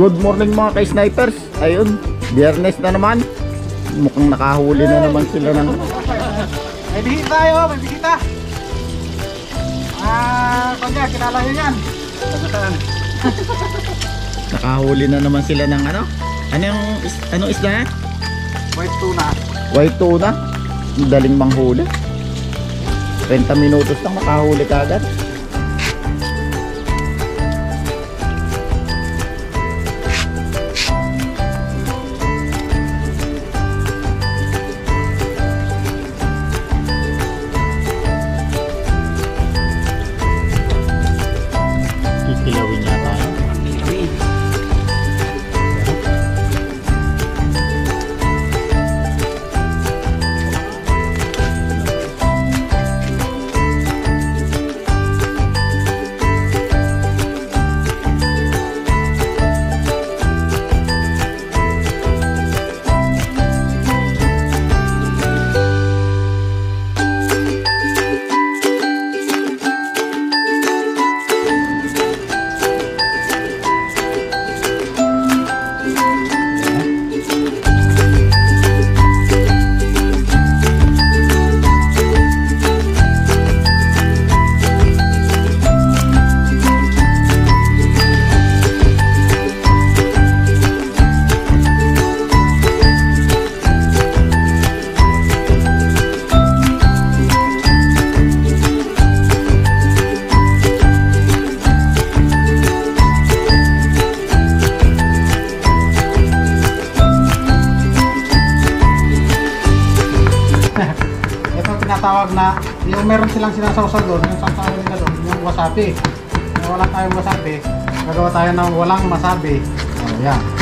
Good morning mga ka-snipers. Ayun, biyernes na naman. Mukhang nakahuli na naman sila ng... May bihita tayo, may bihita. Ah, kanya, kilala nyo yan. Sagutan. Nakahuli na naman sila ng ano? Anong, is, anong isda yan? White tuna. White tuna. Ang Daling manghuli. 30 minutos lang makahuli ka agad. Tinatawag na, yung meron silang sinasawsaw doon, yung sawsaw nila doon, yung wasabi. Kung wala tayong wasabi, gagawa tayo ng walang masabi. Oh, yan.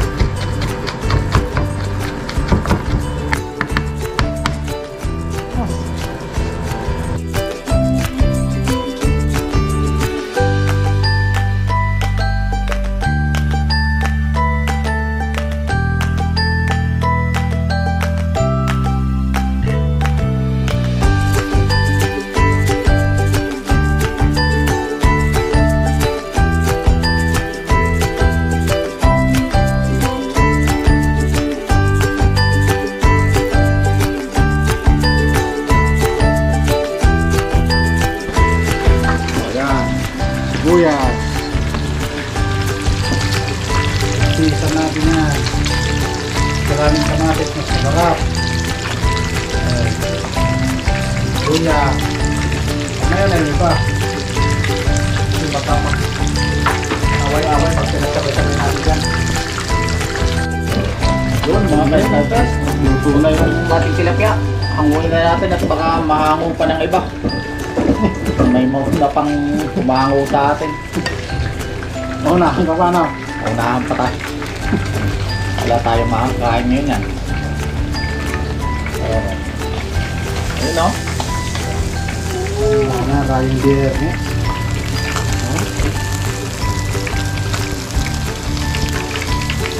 Sibuyas. Sisa natin yan. Maraming kamatis na sarap. Luya. Mamaya na yun pa. Kasi baka away-away pag pinagkabay-sabay natin yan. Yun mga ka-snipers, luto na yung ating tilapia. Hanguin na natin at baka mahango pa ng iba. May mauna pang mahango sa atin. Oo na, hanggang pa na. Unahan pa tayo. Wala tayo makakain ngayon yan. Ayan. Ayun o. Ayan na, rayong beer. Eh.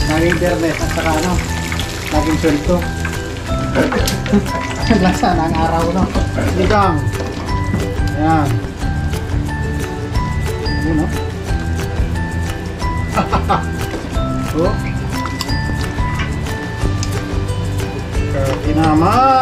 Naging biyernes at saka ano, naging sweldo. Lasa ng araw, no? Ligang. Ayan. Ano, no? oh. Kati naman.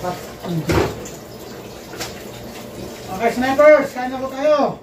Okay, snipers, kain na po tayo.